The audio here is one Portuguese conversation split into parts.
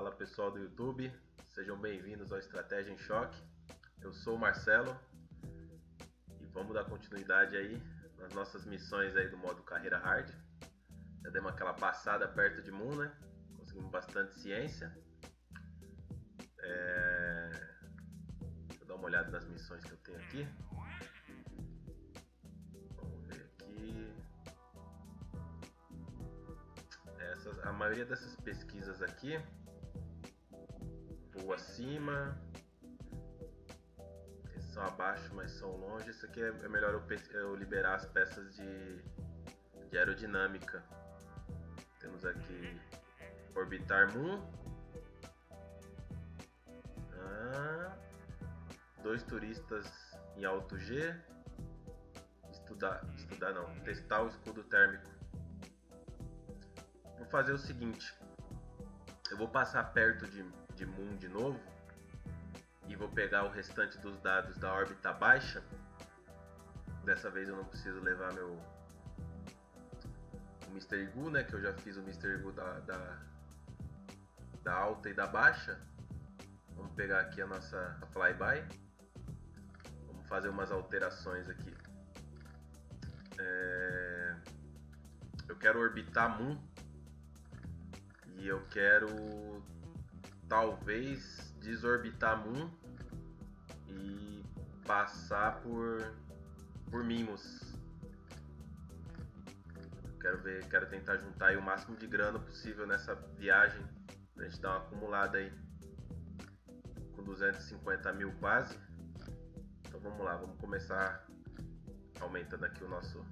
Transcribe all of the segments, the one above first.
Fala pessoal do YouTube, sejam bem-vindos ao Estratégia em Choque. Eu sou o Marcelo e vamos dar continuidade aí nas nossas missões aí do modo carreira hard. Já demos aquela passada perto de Moon, né? Conseguimos bastante ciência. É... Deixa eu dar uma olhada nas missões que eu tenho aqui. Vamos ver aqui. Essas, a maioria dessas pesquisas aqui voa acima, esses são abaixo, mas são longe. Isso aqui é, é melhor eu, eu, liberar as peças de, de aerodinâmica. Temos aqui orbitar Moon. Ah, dois turistas em alto G. Estudar, estudar não, testar o escudo térmico. Vou fazer o seguinte. Eu vou passar perto de de Moon de novo e vou pegar o restante dos dados da órbita baixa. Dessa vez eu não preciso levar meu Mr. Igu, né? Que eu já fiz o Mr. Igu da, da, da alta e da baixa. Vamos pegar aqui a nossa a flyby. Vamos fazer umas alterações aqui. É... Eu quero orbitar Moon e eu quero talvez desorbitar Moon e passar por por Mimos. Quero ver, quero tentar juntar o máximo de grana possível nessa viagem pra gente dar uma acumulada aí com 250 mil quase. Então vamos lá, vamos começar aumentando aqui o nosso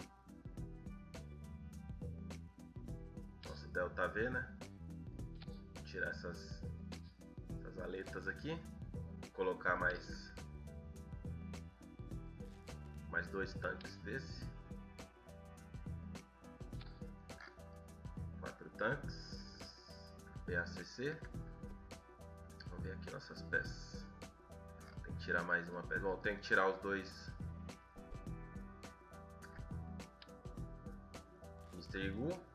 nosso delta V, né? Tirar essas aletas aqui. colocar mais mais dois tanques desse. Quatro tanques. PACC. Vamos ver aqui nossas peças. Tem que tirar mais uma peça. Bom, tem que tirar os dois Mr. Igu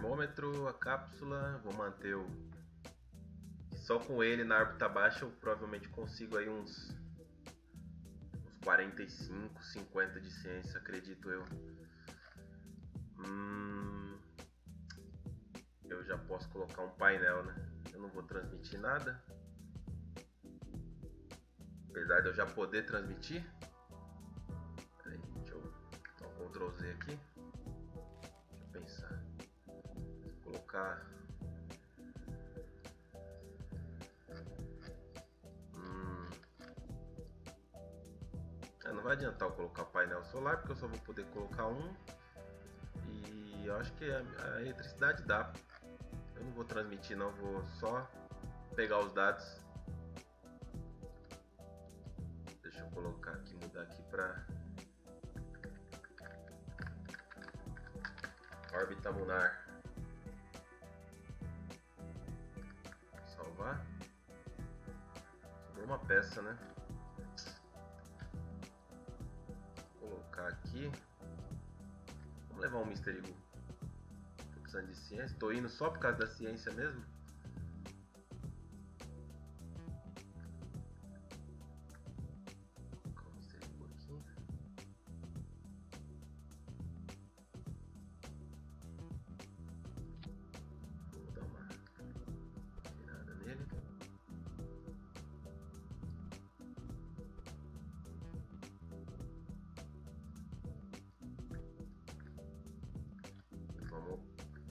termômetro, a cápsula, vou manter o só com ele na órbita baixa eu provavelmente consigo aí uns uns 45, 50 de ciência, acredito eu. Hum, eu já posso colocar um painel, né? Eu não vou transmitir nada. Apesar de eu já poder transmitir. Peraí, deixa eu dar um Ctrl Z aqui. Colocar. Hum. é, não vai adiantar eu colocar painel solar porque eu só vou poder colocar um. E eu acho que a, a eletricidade dá. Eu não vou transmitir não vou só pegar os dados. Deixa eu colocar aqui mudar aqui para órbita lunar Uma peça, né? Vou colocar aqui. Vamos levar um Mr. Eagle. Precisando de ciência. Tô indo só por causa da ciência mesmo.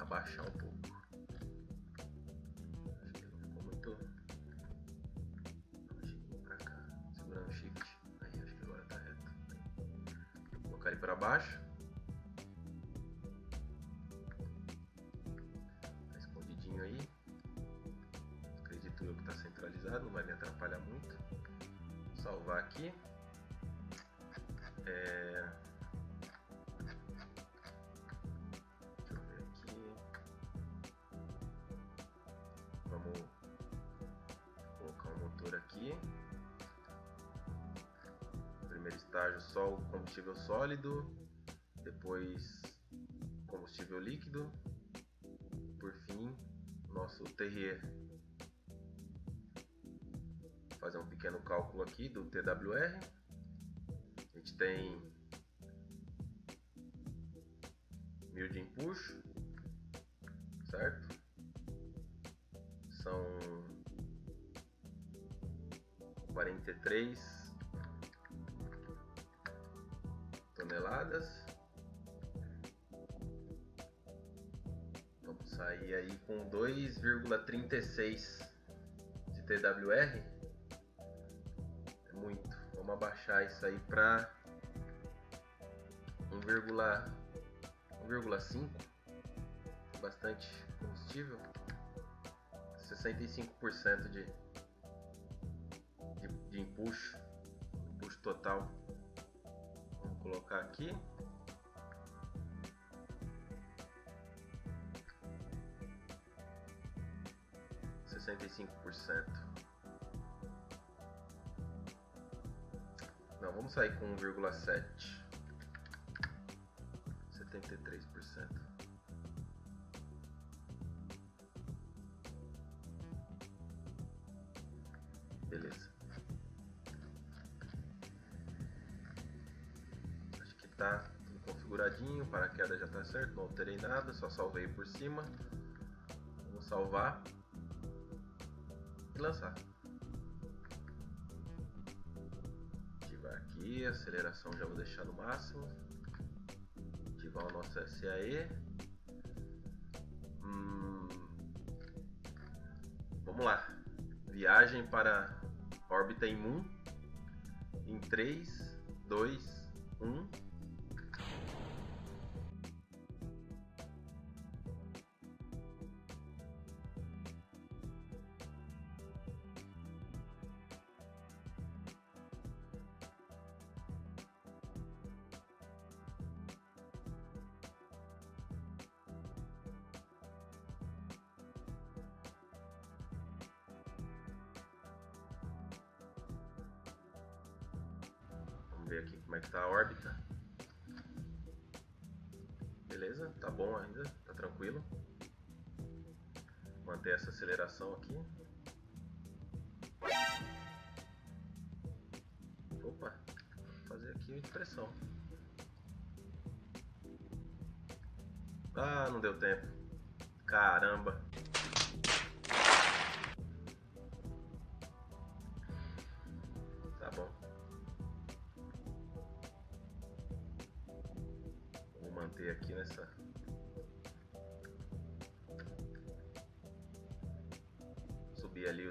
Abaixar um pouco. Acho que ficou muito. Cá. Segurando o shift. Aí, acho que agora tá reto. Vou colocar ele pra baixo. Só o combustível sólido, depois combustível líquido, por fim nosso Terrier. Vou fazer um pequeno cálculo aqui do TWR. A gente tem mil de empuxo, certo? São 43 toneladas. Vamos sair aí com 2,36 de TWR. É muito. Vamos abaixar isso aí para 1,5. Bastante combustível. 65% de, de, de empuxo, empuxo total. Colocar aqui. Sessenta e cinco por cento. Não, vamos sair com um vírgula sete. Paraquedas já tá certo, não alterei nada, só salvei por cima. Vamos salvar e lançar. Ativar aqui, aceleração já vou deixar no máximo. Ativar o nosso SAE. Hum, vamos lá. Viagem para órbita em Moon em 3, 2, 1.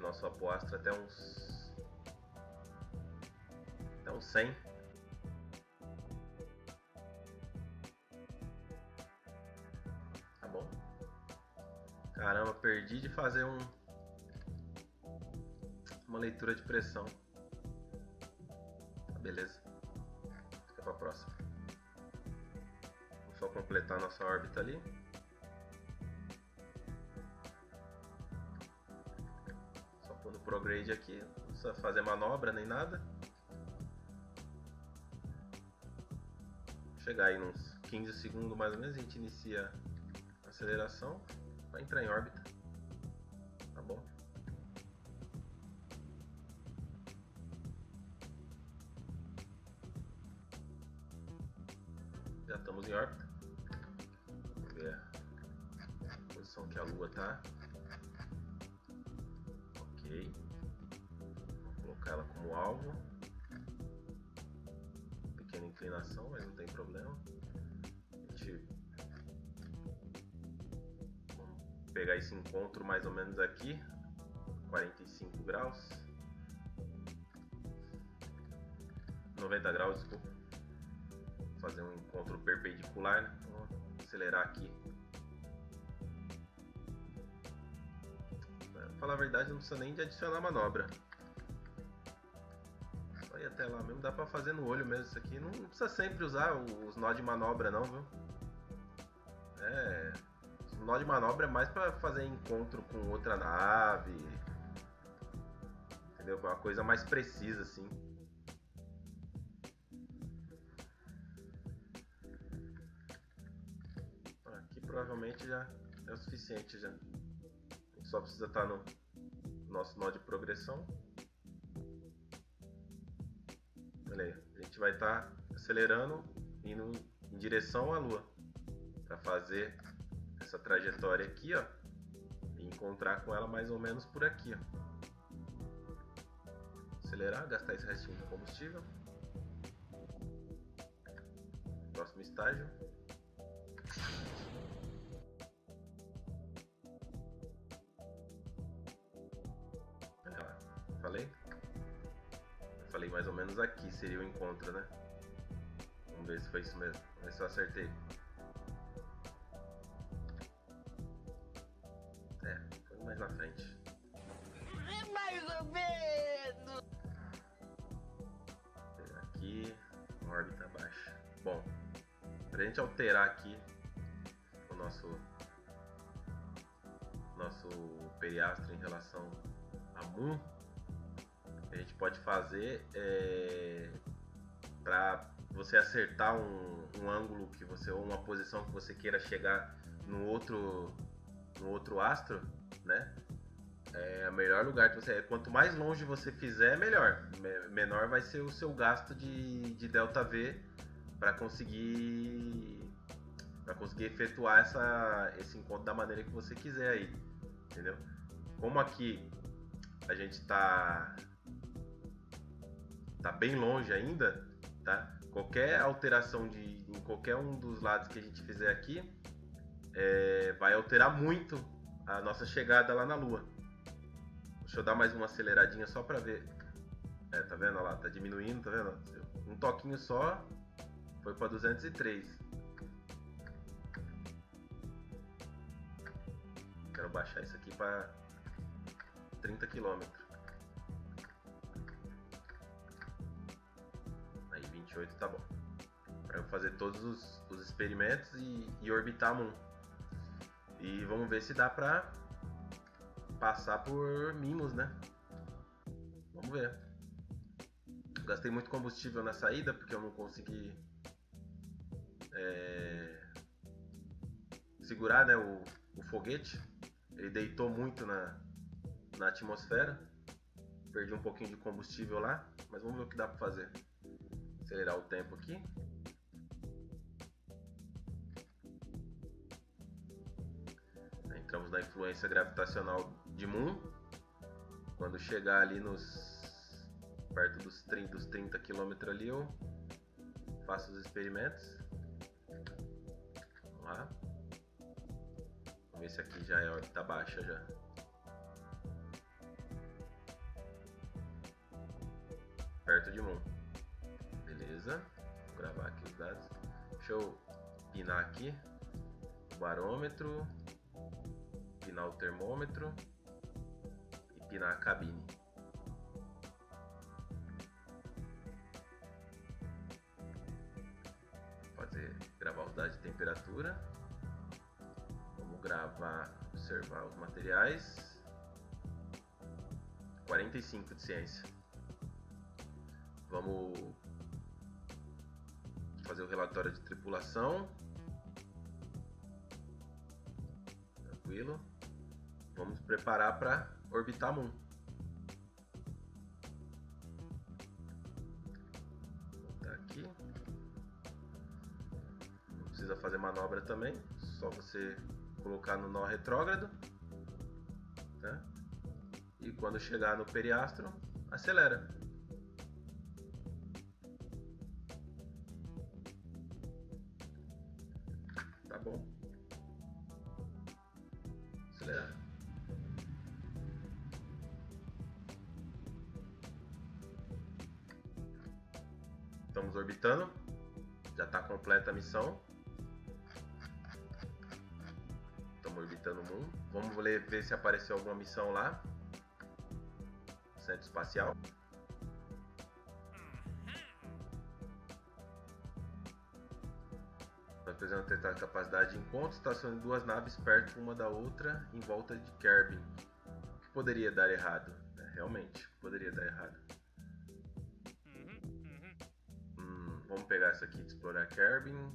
Nosso apoastro até uns. Até uns 100. Tá bom. Caramba, perdi de fazer um. Uma leitura de pressão. Tá, beleza. Fica pra próxima. Vou só completar nossa órbita ali. Prograde aqui. Não precisa fazer manobra nem nada. Chegar aí nos 15 segundos mais ou menos, a gente inicia a aceleração para entrar em órbita. Encontro mais ou menos aqui, 45 graus. 90 graus, desculpa fazer um encontro perpendicular, né? Vou acelerar aqui. Pra falar a verdade, não precisa nem de adicionar manobra. Só ir até lá mesmo, dá pra fazer no olho mesmo isso aqui. Não precisa sempre usar os nó de manobra não, viu? É... Nó de manobra é mais pra fazer encontro com outra nave. Entendeu? Uma coisa mais precisa assim. provavelmente já é o suficiente já. A gente só precisa estar no nosso nó de progressão. Olha a gente vai estar acelerando indo em direção à Lua para fazer essa trajetória aqui, ó, e encontrar com ela mais ou menos por aqui, ó. Acelerar, gastar esse restinho de combustível. Próximo estágio. Olha lá, falei? falei mais ou menos aqui seria o encontro, né? Vamos ver se foi isso mesmo. Vamos ver se eu acertei. Mais na frente. Mais ou menos! Pegar aqui, uma órbita baixa. Bom, pra gente alterar aqui o nosso nosso periastro em relação a Moon, a gente pode fazer é, para você acertar um, um, ângulo que você ou uma posição que você queira chegar no outro no outro astro, né? É o melhor lugar que você quanto mais longe você fizer, melhor. Menor vai ser o seu gasto de, de delta V para conseguir para conseguir efetuar essa, esse encontro da maneira que você quiser aí, entendeu? Como aqui a gente está tá bem longe ainda, tá? Qualquer alteração de em qualquer um dos lados que a gente fizer aqui é, vai alterar muito a nossa chegada lá na Lua. Deixa eu dar mais uma aceleradinha só para ver. É, tá vendo lá? Tá diminuindo, tá vendo? Um toquinho só foi para 203. Quero baixar isso aqui para 30 km. Aí 28 tá bom. Para eu fazer todos os, os experimentos e, e orbitar a Moon. E vamos ver se dá pra passar por mimos, né? Vamos ver. Gastei muito combustível na saída porque eu não consegui é, segurar né, o, o, foguete. Ele deitou muito na, na atmosfera. Perdi um pouquinho de combustível lá, mas vamos ver o que dá para fazer. Acelerar o tempo aqui. Entramos na influência gravitacional de Moon. Quando chegar ali nos perto dos 30, dos 30 km ali, eu faço os experimentos. Vamos lá. Vamos ver se aqui já é órbita baixa já. Perto de Moon. Beleza. Vou gravar aqui os dados. Deixa eu pinar aqui o barômetro, pinar o termômetro e pinar a cabine. Fazer gravar os dados de temperatura. Vamos gravar, observar os materiais. 45 de ciência. Vamos fazer o relatório de tripulação. Tranquilo. Vamos preparar para orbitar Moon. Aqui. Não precisa fazer manobra também, só você colocar no nó retrógrado. Né? E quando chegar no periastro, acelera. Alguma missão lá. Centro espacial. Nós precisamos tentar a capacidade de encontro, estacionando duas naves perto uma da outra em volta de Kerbin. O que poderia dar errado? É, realmente, poderia dar errado. Hum, vamos pegar essa aqui de explorar Kerbin.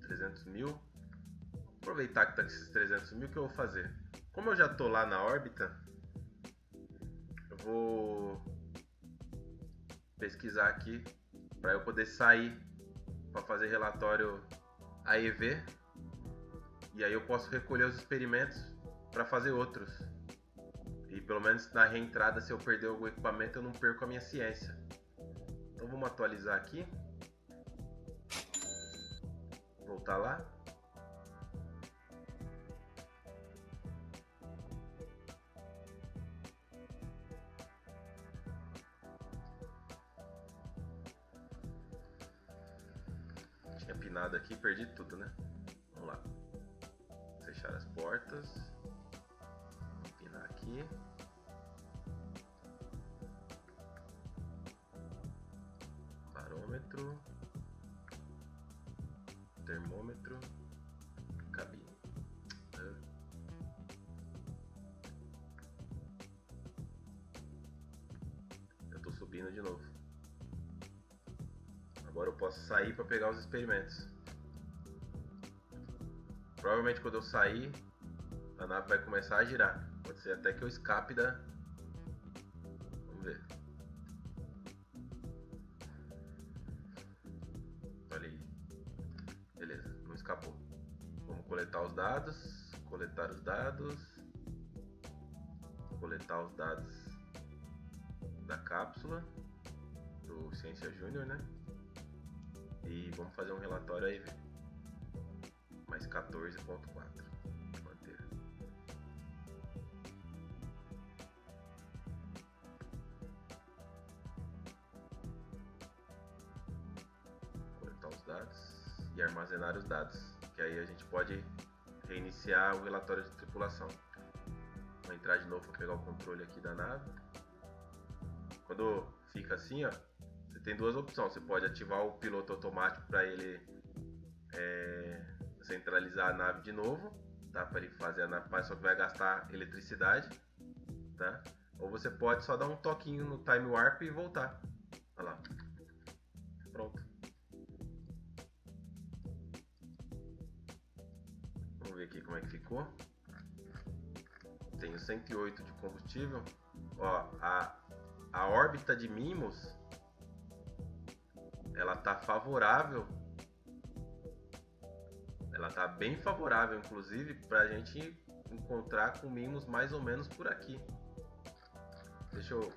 300 mil. Aproveitar que tá com esses 300 mil, o que eu vou fazer? Como eu já tô lá na órbita, eu vou pesquisar aqui para eu poder sair para fazer relatório AEV e aí eu posso recolher os experimentos para fazer outros. E pelo menos na reentrada, se eu perder algum equipamento, eu não perco a minha ciência. Então vamos atualizar aqui. Voltar lá. Pinado aqui, perdi tudo, né? Vamos lá. Fechar as portas. Pinar aqui. Barômetro. Posso sair para pegar os experimentos. Provavelmente quando eu sair, a nave vai começar a girar. Pode ser até que eu escape da. Vamos ver. Olha aí. Beleza, não escapou. Vamos coletar os dados. Coletar os dados. Coletar os dados da cápsula do Ciência Júnior, né? E vamos fazer um relatório aí, ver. Mais 14.4. Manter. Coletar os dados e armazenar os dados. Que aí a gente pode reiniciar o relatório de tripulação. Vou entrar de novo para pegar o controle aqui da nave. Quando fica assim, ó, tem duas opções. Você pode ativar o piloto automático para ele é, centralizar a nave de novo, tá? Para ele fazer a nave, só que vai gastar eletricidade, tá? Ou você pode só dar um toquinho no time warp e voltar. Olha lá. Pronto. Vamos ver aqui como é que ficou. Tenho 108 de combustível. Ó, a, a órbita de Mimos ela tá favorável. Ela tá bem favorável, inclusive, pra gente encontrar com Mimos mais ou menos por aqui. Deixa eu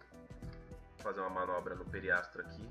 fazer uma manobra no periastro aqui.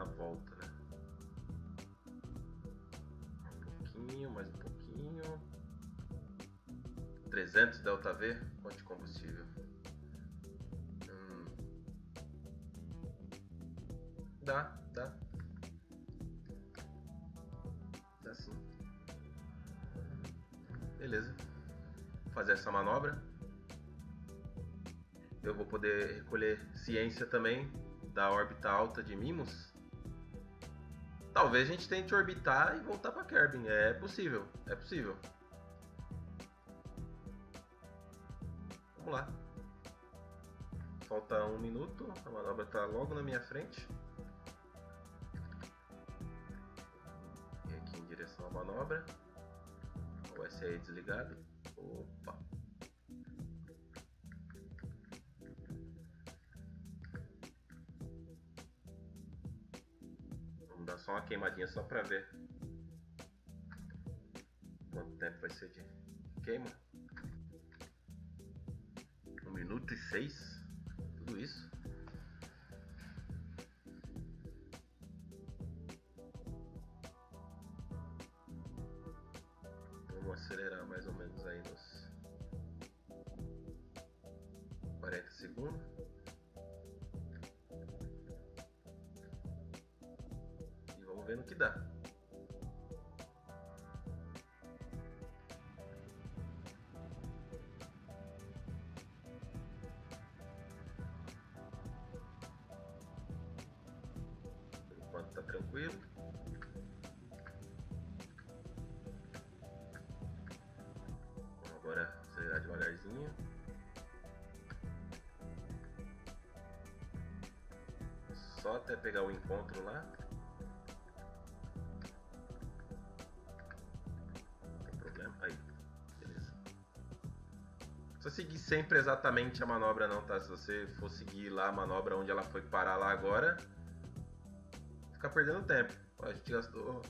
Na volta, né? Um pouquinho, mais um pouquinho. 300 delta V, quanto de combustível? Hum, Dá, dá. Dá sim. Beleza. Vou fazer essa manobra. Eu vou poder recolher ciência também da órbita alta de Mimos. Talvez a gente tente orbitar e voltar para Kerbin. É possível, é possível. Vamos lá. Falta um minuto, a manobra está logo na minha frente. E aqui em direção à manobra. O SAE desligado. Opa! só uma queimadinha só pra ver quanto tempo vai ser de queima. Um minuto e seis, tudo isso. Vamos acelerar mais ou menos aí nos No que dá. Enquanto tá tranquilo. Agora acelerar devagarzinho. Só até pegar o encontro lá. Sempre exatamente a manobra não, tá? Se você for seguir lá a manobra onde ela foi parar lá agora, fica perdendo tempo. A gente gastou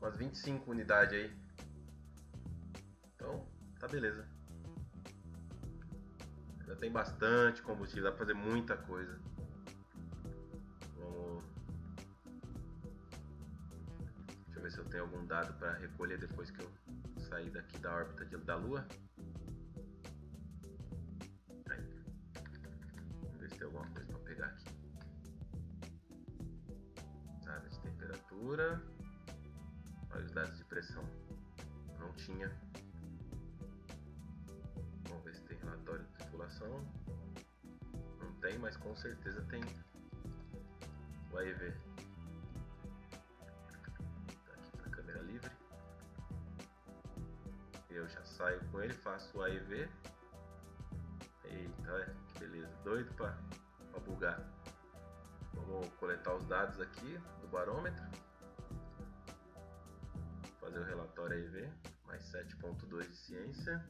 umas 25 unidades aí. Então, tá beleza. Ainda tem bastante combustível, dá pra fazer muita coisa. Vamos. Deixa eu ver se eu tenho algum dado para recolher depois que eu sair daqui da órbita da Lua. Temperatura. Olha os dados de pressão. Não tinha. Vamos ver se tem relatório de tripulação. Não tem, mas com certeza tem o AEV. Tá aqui para câmera livre. Eu já saio com ele, faço o AEV. Eita, que beleza. Doido para bugar. Vamos coletar os dados aqui do barômetro. Fazer o relatório AEV. Mais 7.2 de ciência.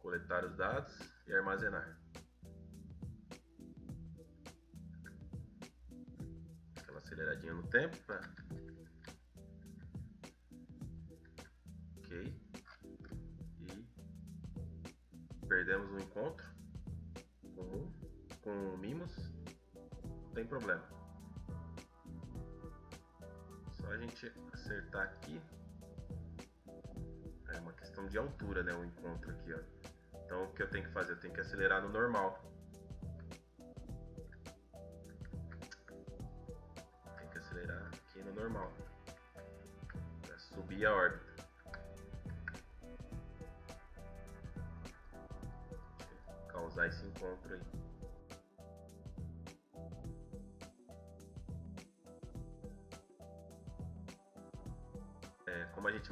Coletar os dados e armazenar. Aquela aceleradinha no tempo pra... Ok. E perdemos um encontro com com Mimos. Não tem problema. A gente acertar aqui. É uma questão de altura, né? O encontro aqui, ó. Então o que eu tenho que fazer? Eu tenho que acelerar no normal. Tem que acelerar aqui no normal. Pra subir a órbita. Causar esse encontro aí.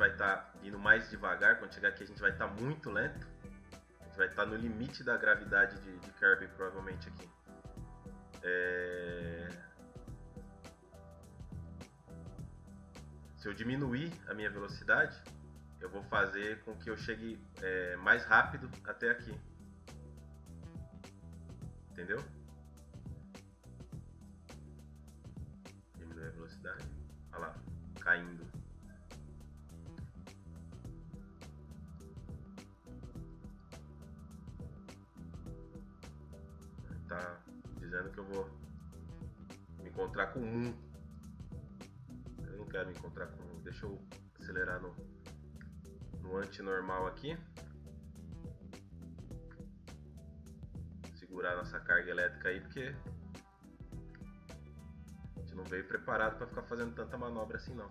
Vai estar indo mais devagar, quando chegar aqui a gente vai estar muito lento. A gente vai estar no limite da gravidade de, de Kirby, provavelmente aqui. É... Se eu diminuir a minha velocidade, eu vou fazer com que eu chegue é, mais rápido até aqui. Entendeu? Diminuir a velocidade. Olha lá, caindo. Eu vou me encontrar com um. Eu não quero me encontrar com um. Deixa eu acelerar no, no anti-normal aqui. Segurar nossa carga elétrica aí, porque a gente não veio preparado para ficar fazendo tanta manobra assim não.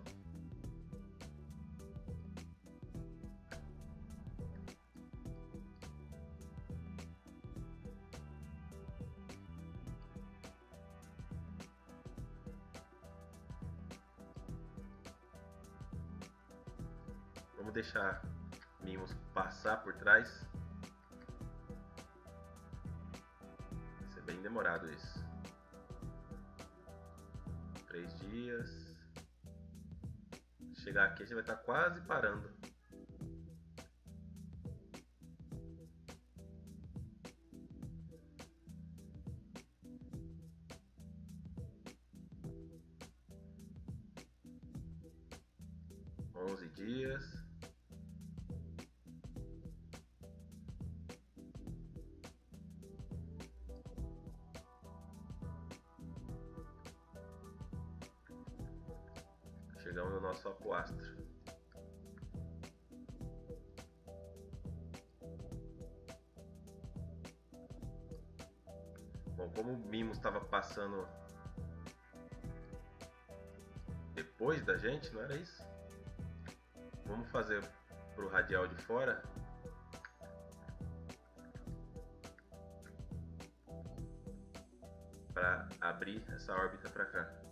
Mimos passar por trás. Vai ser bem demorado isso. Três dias. Chegar aqui a gente vai estar quase parando. Onze dias. nosso alcoastre. Bom, como o Mimos estava passando depois da gente, não era isso? Vamos fazer para o radial de fora para abrir essa órbita para cá.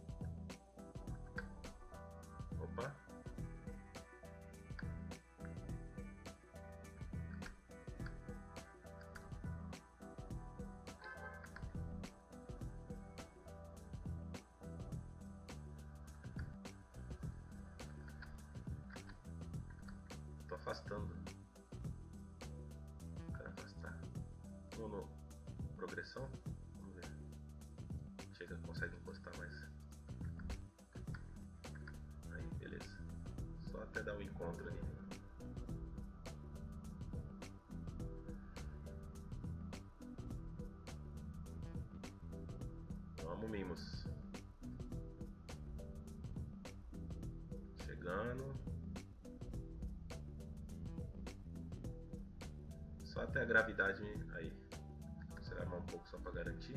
Vamos, mimos. Chegando. Só até a gravidade aí. Acelerar um pouco só para garantir.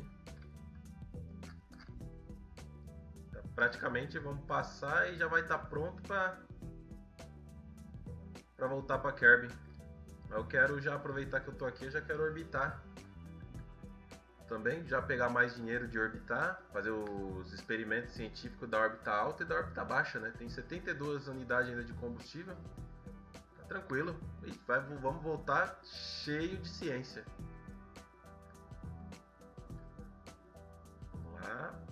Então, praticamente vamos passar e já vai estar pronto para para voltar para. Mas eu quero já aproveitar que eu tô aqui, eu já quero orbitar. Também já pegar mais dinheiro de orbitar, fazer os experimentos científicos da órbita alta e da órbita baixa, né? Tem 72 unidades ainda de combustível. Tá tranquilo. E vai, vamos voltar cheio de ciência. Vamos lá.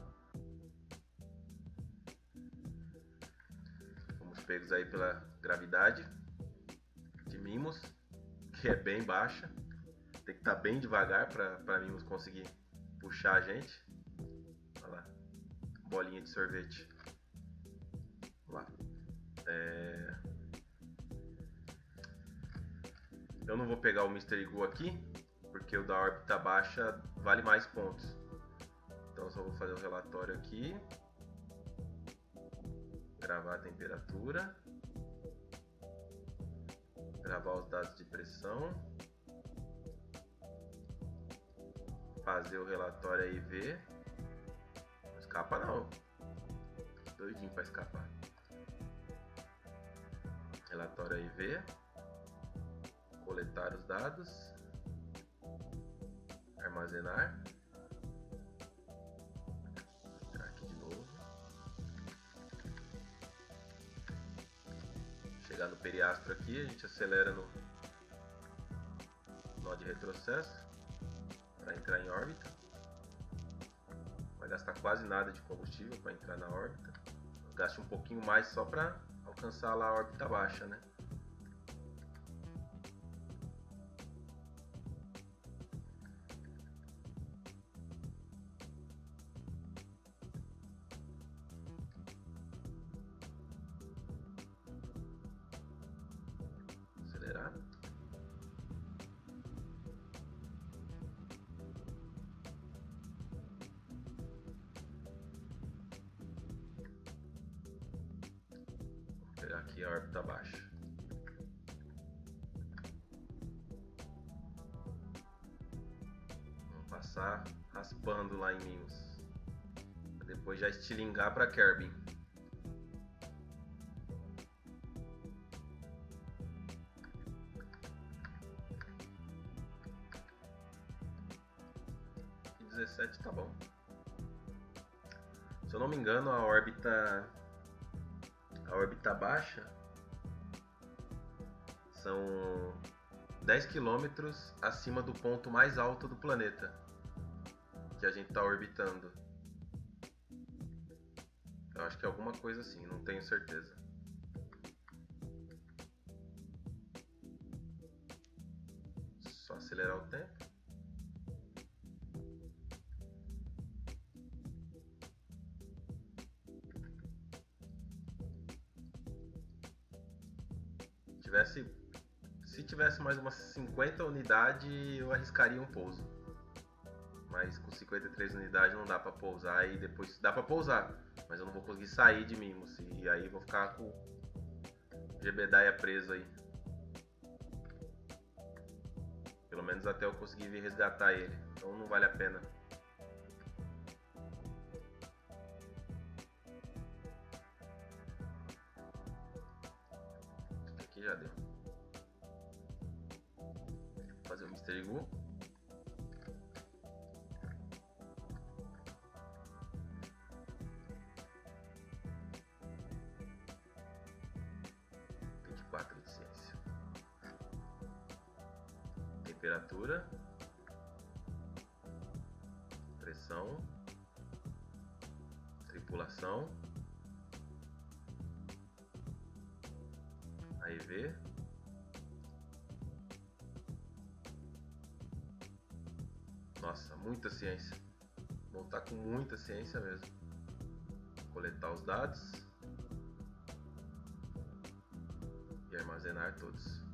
Fomos pegos aí pela gravidade de Mimos, que é bem baixa. Tem que estar tá bem devagar para Mimos conseguir puxar a gente. Olha lá. Bolinha de sorvete. Vamos lá. É... Eu não vou pegar o Mr. Ego aqui, porque o da órbita baixa vale mais pontos. Então só vou fazer o relatório aqui. Gravar a temperatura. Gravar os dados de pressão. Fazer o relatório aí e ver. Não escapa não. Doidinho para escapar. Relatório aí ver coletar os dados, armazenar, entrar aqui de novo, chegar no periastro aqui, a gente acelera no nó de retrocesso para entrar em órbita, vai gastar quase nada de combustível para entrar na órbita, gaste um pouquinho mais só para alcançar lá a órbita baixa, né? Raspando lá em Mimos. Depois já estilingar para Kerbin. dezessete tá bom. Se eu não me engano, a órbita a órbita baixa são 10 quilômetros acima do ponto mais alto do planeta que a gente está orbitando. Eu acho que é alguma coisa assim, não tenho certeza. Só acelerar o tempo. tivesse se tivesse mais umas 50 unidades, eu arriscaria um pouso mas com 53 unidades não dá para pousar e depois dá para pousar, mas eu não vou conseguir sair de Mimos e aí vou ficar com Gebedaia preso aí. Pelo menos até eu conseguir vir resgatar ele, então não vale a pena. Aqui já deu. Vou fazer o Mr. Goo. Temperatura. Pressão. Tripulação. AEV. Nossa, muita ciência. Vou estar com muita ciência mesmo. Coletar os dados. E armazenar todos.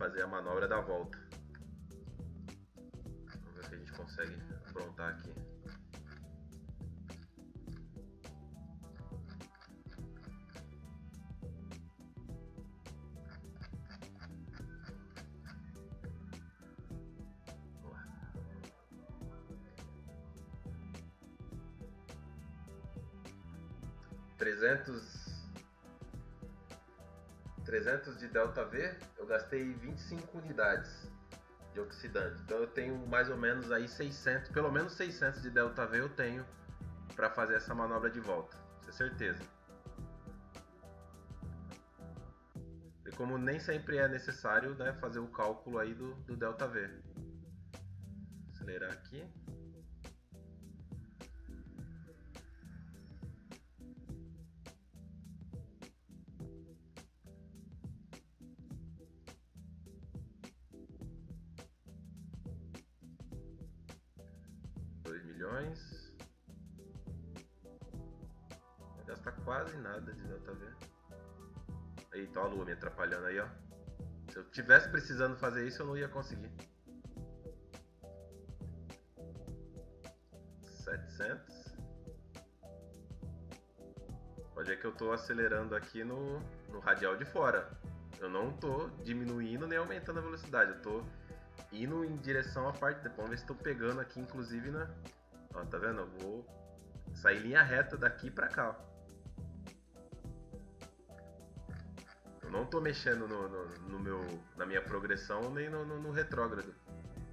Fazer a manobra da volta. Vamos ver que a gente consegue aprontar aqui. Trezentos de delta V, eu gastei 25 unidades de oxidante. Então eu tenho mais ou menos aí 600, pelo menos 600 de delta V eu tenho para fazer essa manobra de volta, isso é certeza. E como nem sempre é necessário né, fazer o cálculo aí do, do delta V. Acelerar aqui. Atrapalhando aí, ó. Se eu tivesse precisando fazer isso, eu não ia conseguir. 700. Pode ver que eu tô acelerando aqui no, no radial de fora. Eu não tô diminuindo nem aumentando a velocidade. Eu tô indo em direção à parte. Vamos ver se estou pegando aqui, inclusive, na. Ó, tá vendo? Eu vou sair linha reta daqui pra cá, ó. Eu não tô mexendo no, no, no meu, na minha progressão nem no, no, retrógrado.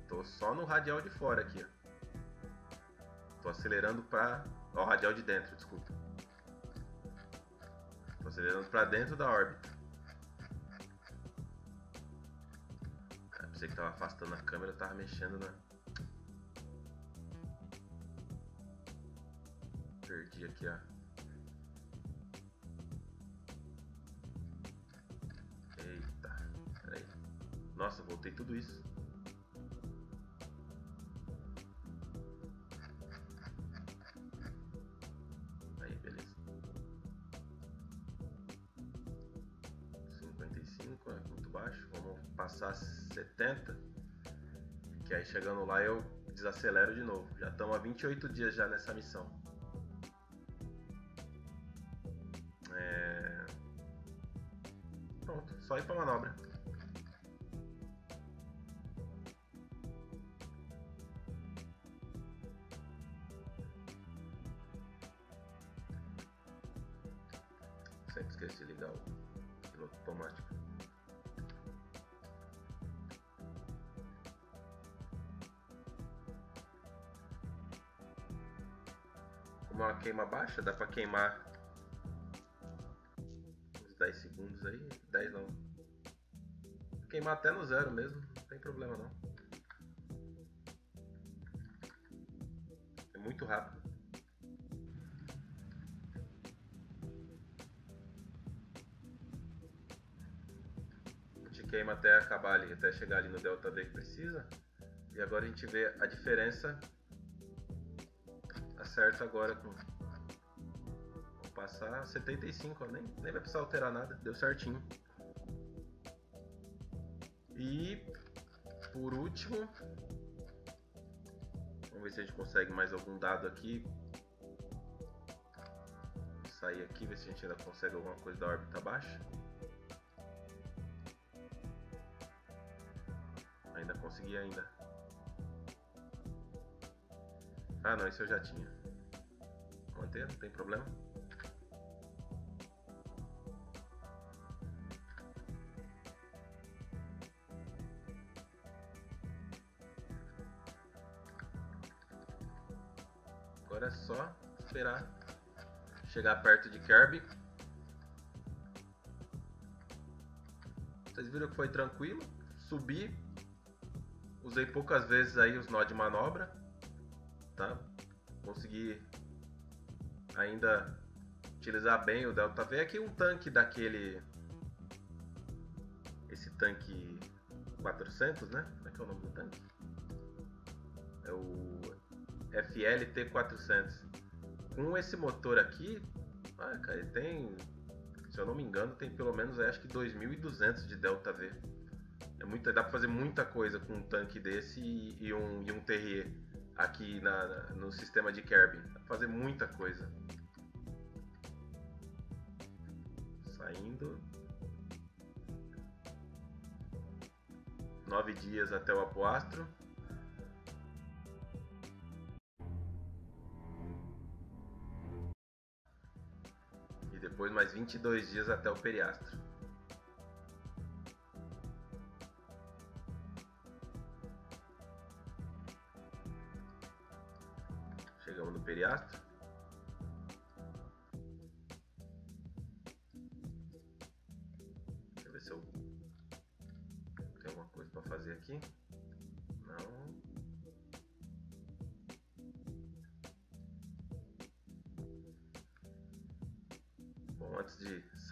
Tô só no radial de fora aqui, ó. Tô acelerando pra. Ó, o radial de dentro, desculpa. Tô acelerando pra dentro da órbita. Pensei que tava afastando a câmera, eu tava mexendo na. Perdi aqui a. Voltei tudo isso. Aí, beleza. 55 é muito baixo. Vamos passar 70. Que aí chegando lá eu desacelero de novo. Já estamos há 28 dias já nessa missão. Queima baixa, dá pra queimar uns 10 segundos aí. 10 não. Queimar até no zero mesmo, não tem problema não. É muito rápido. A gente queima até acabar ali, até chegar ali no delta V que precisa. E agora a gente vê a diferença acerto agora com. Vou passar 75, ó, nem, nem vai precisar alterar nada, deu certinho. E por último, vamos ver se a gente consegue mais algum dado aqui. Sair aqui, ver se a gente ainda consegue alguma coisa da órbita baixa. Ainda consegui ainda. Ah não, isso eu já tinha. manter, não tem problema. Chegar perto de Kirby. Vocês viram que foi tranquilo. Subi. Usei poucas vezes aí os nó de manobra. Tá? Consegui ainda utilizar bem o Delta V. Aqui um tanque daquele... Esse tanque 400, né? Como é que é o nome do tanque? É o FLT 400. Com esse motor aqui, ah, cara, ele tem, se eu não me engano, tem pelo menos acho que 2.200 de Delta V. É muito, dá para fazer muita coisa com um tanque desse e, e um, e um Terrier aqui na, no sistema de Kirby. Dá pra fazer muita coisa. Saindo. Nove dias até o Apoastro. Depois mais 22 dias até o Periastro. Chegamos no Periastro.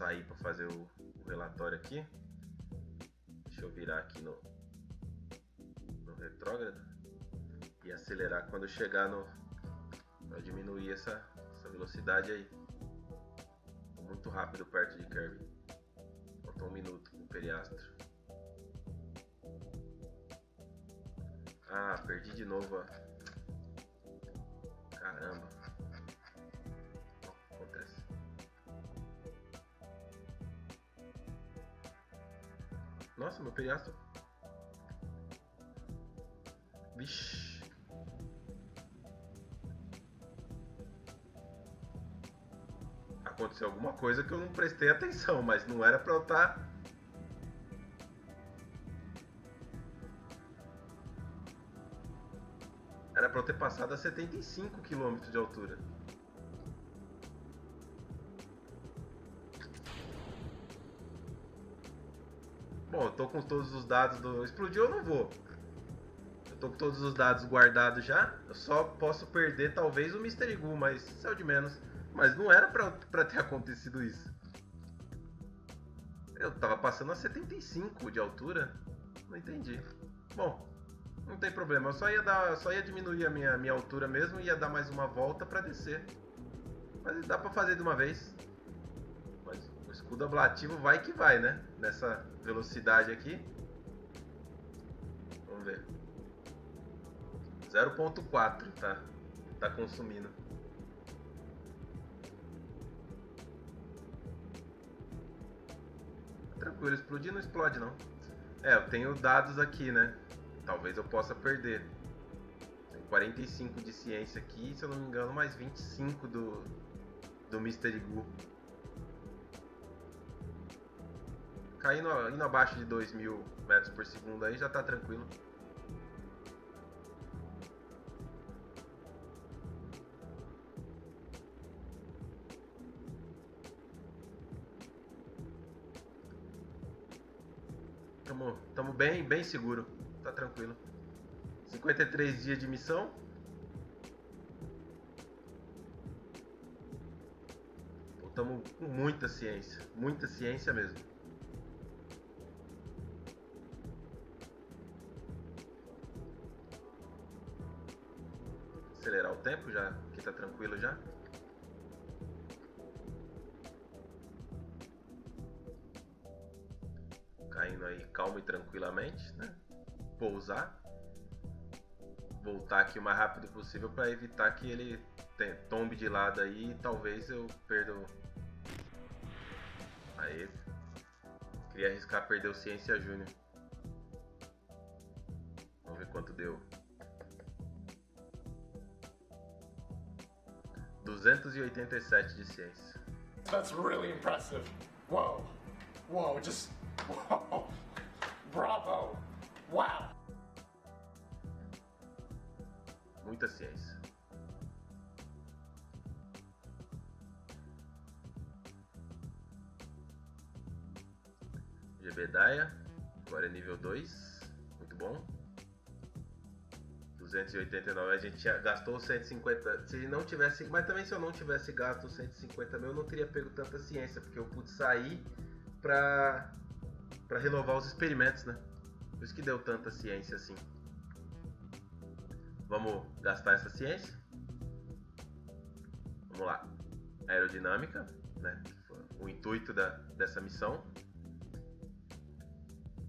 Sair para fazer o, o, relatório aqui, deixa eu virar aqui no, no retrógrado e acelerar quando chegar no para diminuir essa, essa velocidade aí. Muito rápido perto de Kirby. Falta um minuto pro periastro. Ah, perdi de novo. Ó. Caramba. Nossa, meu periastro. Vixe. Aconteceu alguma coisa que eu não prestei atenção, mas não era pra eu estar. Tá... Era pra eu ter passado a 75 km de altura. Bom, eu tô com todos os dados do. Explodiu eu não vou. Eu tô com todos os dados guardados já. Eu só posso perder talvez o Mystery Goo, mas o de menos. Mas não era pra, pra ter acontecido isso. Eu tava passando a 75 de altura. Não entendi. Bom, não tem problema. Eu só ia, dar, só ia diminuir a minha, minha altura mesmo e ia dar mais uma volta pra descer. Mas dá pra fazer de uma vez. Escudo ablativo vai que vai, né? Nessa velocidade aqui. Vamos ver. 0.4 tá, tá consumindo. Tranquilo, explodir não explode não. É, eu tenho dados aqui, né? Talvez eu possa perder. Tem 45 de ciência aqui, se eu não me engano, mais 25 do, do Mystery Goo. Caindo indo abaixo de 2000 metros por segundo aí já tá tranquilo. Tamo, tamo bem, bem seguro. Tá tranquilo. 53 dias de missão. Estamos com muita ciência. Muita ciência mesmo. Tempo já, que tá tranquilo já. Caindo aí calmo e tranquilamente, né? Pousar. Voltar aqui o mais rápido possível para evitar que ele tombe de lado aí e talvez eu perda. Aí. Queria arriscar perder o Ciência Júnior. Vamos ver quanto deu. 287 de ciência. That's really impressive. Whoa. Whoa, just. Whoa. Bravo. Wow. Muita ciência. Jebedaia, agora é nível 2, muito bom. 289, a gente gastou 150. Se não tivesse. Mas também se eu não tivesse gasto 150 mil, eu não teria pego tanta ciência, porque eu pude sair pra, pra renovar os experimentos, né? Por isso que deu tanta ciência assim. Vamos gastar essa ciência. Vamos lá. Aerodinâmica, né? O intuito da, dessa missão.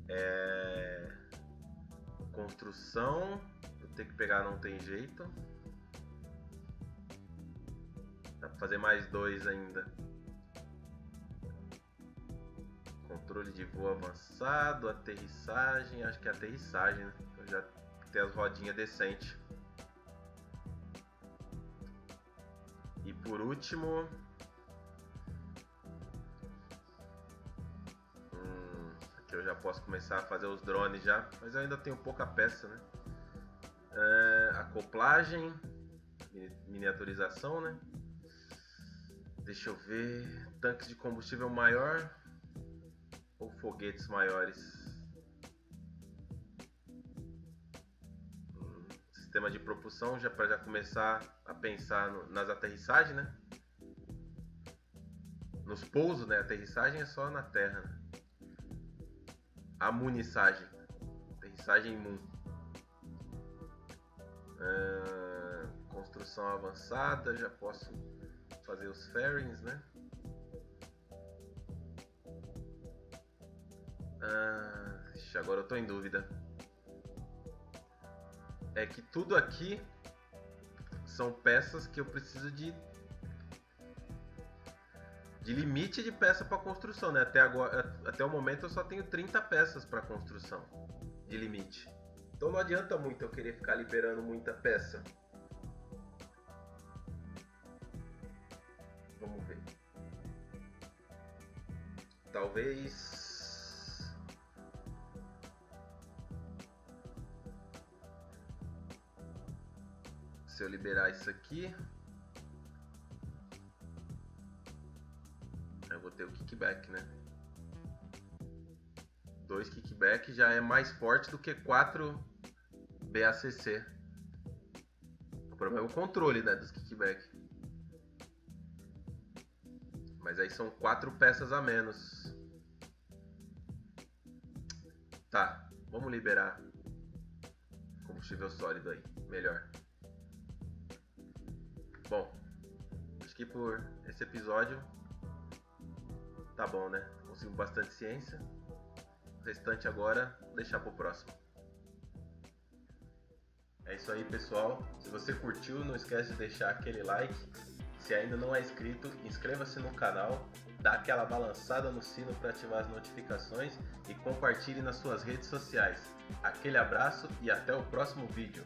É... Construção. Ter que pegar, não tem jeito. Dá pra fazer mais dois ainda. Controle de voo avançado, aterrissagem. Acho que é aterrissagem, né? Então já tem as rodinhas decentes. E por último, hum, aqui eu já posso começar a fazer os drones já, mas eu ainda tenho pouca peça, né? É, acoplagem, miniaturização, né? Deixa eu ver, tanques de combustível maior ou foguetes maiores? sistema de propulsão já para já começar a pensar no, nas aterrissagens, né? Nos pousos, né? Aterrissagem é só na terra. Né? A munissagem. Aterrissagem moon. Ah, construção avançada, já posso fazer os fairings, né? Ah, agora eu tô em dúvida é que tudo aqui são peças que eu preciso de de limite de peça para construção, né? Até agora, até o momento eu só tenho 30 peças para construção de limite. Então não adianta muito eu querer ficar liberando muita peça. Vamos ver. Talvez se eu liberar isso aqui, eu vou ter o kickback, né? Dois kickback já é mais forte do que quatro BACC. O problema é o controle né, dos kickback. Mas aí são quatro peças a menos. Tá, vamos liberar combustível sólido aí, melhor. Bom, acho que por esse episódio tá bom, né? Conseguimos bastante ciência. O restante agora, deixar pro próximo. É isso aí, pessoal. Se você curtiu, não esquece de deixar aquele like. Se ainda não é inscrito, inscreva-se no canal, dá aquela balançada no sino para ativar as notificações e compartilhe nas suas redes sociais. Aquele abraço e até o próximo vídeo.